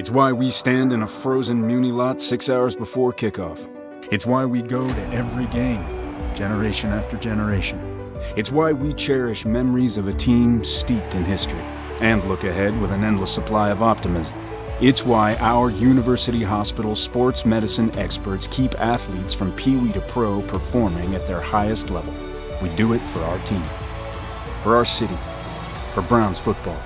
It's why we stand in a frozen Muni lot six hours before kickoff. It's why we go to every game, generation after generation. It's why we cherish memories of a team steeped in history and look ahead with an endless supply of optimism. It's why our University Hospital sports medicine experts keep athletes from Pee Wee to Pro performing at their highest level. We do it for our team, for our city, for Browns football.